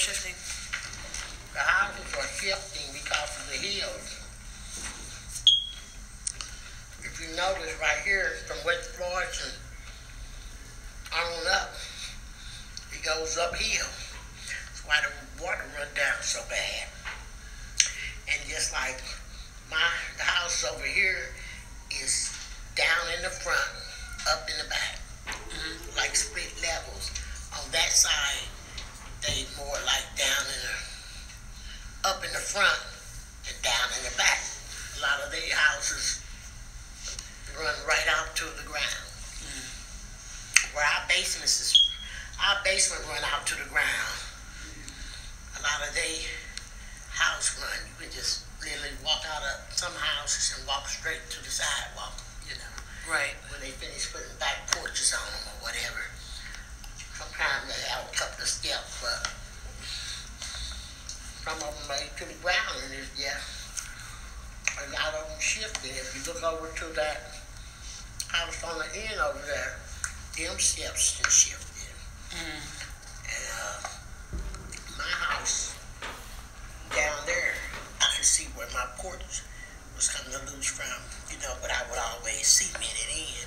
The houses are shifting because of the hills. If you notice right here from West Florissant on up, it goes uphill. That's why the water run down so bad. And just like my the house over here is down in the front, up in the back, mm-hmm. like split levels. On that side, front and down in the back. A lot of their houses run right out to the ground. Where our basements is, our basement run out to the ground. A lot of they house run, you can just literally walk out of some houses and walk straight to the sidewalk, you know, Right. when they finish putting back porches on them or whatever. Sometimes they have a couple of steps, but some of them made to the ground and it's, yeah, a lot of them shifted. If you look over to that house on the end over there, them steps still shifted. Mm. And, uh, my house down there, I could see where my porch was coming loose from, you know, but I would always cement it in,